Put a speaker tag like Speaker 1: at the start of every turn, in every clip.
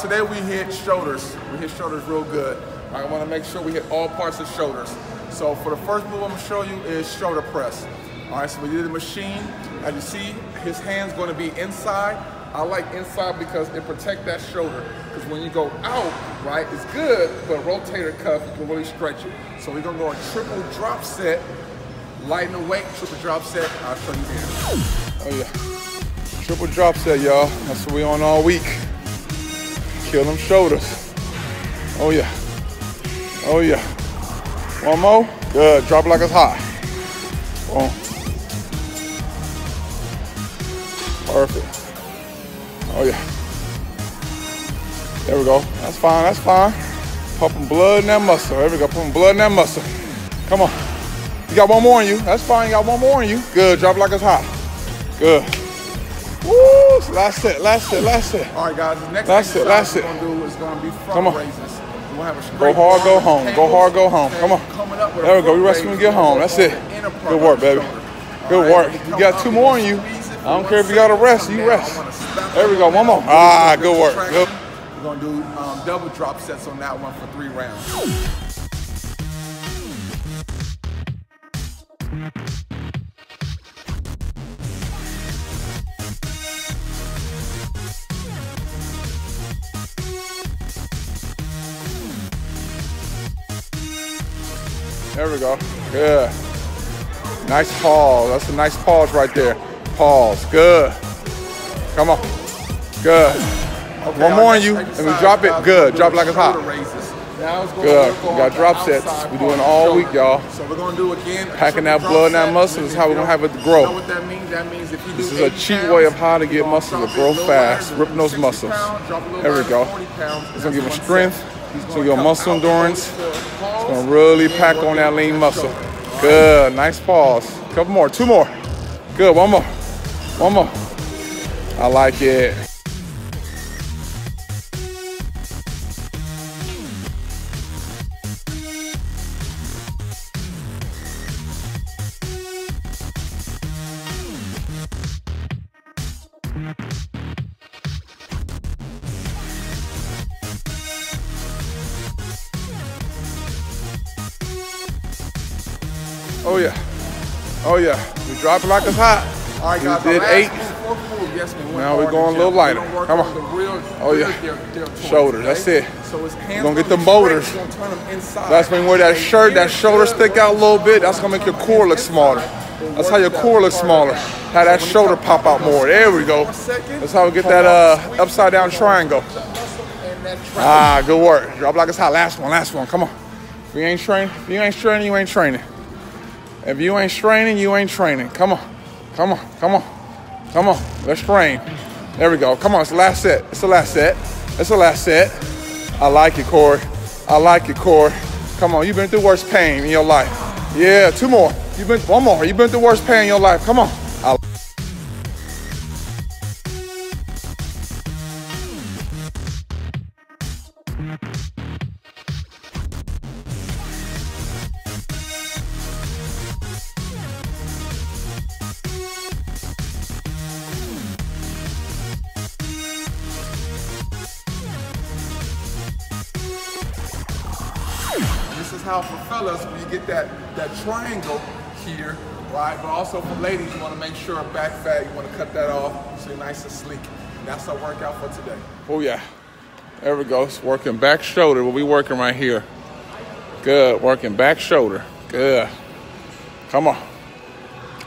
Speaker 1: today we hit shoulders. We hit shoulders real good. I want to make sure we hit all parts of shoulders. So for the first move I'm gonna show you is shoulder press. All right, so we did the machine. As you see, his hand's gonna be inside. I like inside because it protect that shoulder. Because when you go out, right, it's good, but rotator cuff, you can really stretch it. So we're gonna go a triple drop set, lighten the weight, triple drop set. I'll show you here.
Speaker 2: Oh yeah. Triple drop set, y'all. That's what we on all week. Kill them shoulders. Oh yeah. Oh yeah. One more. Good. Drop like it's hot. Boom. Perfect. Oh yeah. There we go. That's fine. That's fine. Pumping blood in that muscle. There we go. Pumping blood in that muscle. Come on. You got one more on you. That's fine. You got one more on you. Good. Drop like it's hot. Good. Woo! Last set. Last set. Last set.
Speaker 1: All right, guys. The next
Speaker 2: it,
Speaker 1: exercise
Speaker 2: that's it.
Speaker 1: gonna do is gonna be front
Speaker 2: Come on.
Speaker 1: raises. We're have a
Speaker 2: Go hard, go home. Go hard, go home. Come on. There we go. We rest when we get home. That's it.
Speaker 1: go on the inner part
Speaker 2: Good work, baby. Good work. You got two more on you. I don't care if you gotta rest, you rest.
Speaker 1: I wanna stop
Speaker 2: There we go. One more. Ah, good work. Good.
Speaker 1: We're gonna do um, double drop sets on that one for three rounds.
Speaker 2: There we go. Good. Nice pause. That's a nice pause right there. Pause. Good. Come on. Good.
Speaker 1: Okay,
Speaker 2: One more on you, and we drop it. Good. Drop it like it's hot.
Speaker 1: shoulder. Now it's gonna
Speaker 2: Good.
Speaker 1: work
Speaker 2: We got drop sets. We
Speaker 1: part
Speaker 2: doing all
Speaker 1: the
Speaker 2: week, y'all.
Speaker 1: So we're gonna do again. a
Speaker 2: Packing that blood in that muscle is how we're gonna have it grow.
Speaker 1: You know what that means? That means if you do
Speaker 2: This is a
Speaker 1: 80
Speaker 2: cheat
Speaker 1: pounds,
Speaker 2: way of how to get
Speaker 1: you're gonna
Speaker 2: muscles to grow fast,
Speaker 1: lighter,
Speaker 2: ripping those muscles.
Speaker 1: pounds, drop a little
Speaker 2: There we go. It's gonna give
Speaker 1: that's
Speaker 2: them strength.
Speaker 1: set. He's
Speaker 2: It's gonna give them muscle endurance. Gonna really pack on that lean muscle. Good. Nice pause. Couple more. Two more. Good. One more. One more. I like it. Oh yeah. Oh yeah. We drop it like it's hot.
Speaker 1: All right,
Speaker 2: We
Speaker 1: guys.
Speaker 2: did
Speaker 1: our
Speaker 2: eight.
Speaker 1: move, yes, we
Speaker 2: Now we're going a little lighter.
Speaker 1: We're gonna work
Speaker 2: Come
Speaker 1: on the real,
Speaker 2: Oh,
Speaker 1: real
Speaker 2: yeah.
Speaker 1: deltoids,
Speaker 2: Shoulders, that's it.
Speaker 1: So his hands
Speaker 2: gonna get
Speaker 1: be
Speaker 2: them
Speaker 1: we're gonna turn them inside.
Speaker 2: That's when you wear that shirt, that shoulder stick out a little bit. That's gonna make your core look smaller. That's how your core looks smaller. Have that shoulder pop out more. There we go. That's how we get that uh, upside down triangle. Ah, good work. Drop like it's hot. Last one, last one. Come on. If you ain't training, if you ain't training, you ain't training. If you ain't training, you ain't training. Come on. Come on. Come on. Come on. Let's train. There we go. Come on. It's the last set. It's the last set. It's the last set. I like it, Corey. I like it, Corey. Come on. You've been through worse pain in your life. Yeah, two more. You've been one more. You've been through worse pain in your life. Come on.
Speaker 1: Is how for fellas, when you get that, that triangle here, right? But also for ladies, you want to make sure back fat, you want to cut that off so you're nice and sleek. And that's our workout for today.
Speaker 2: Oh yeah. There we go. It's working back shoulder. We'll be working right here. Good. Working back shoulder. Good. Come on.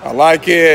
Speaker 2: I like it.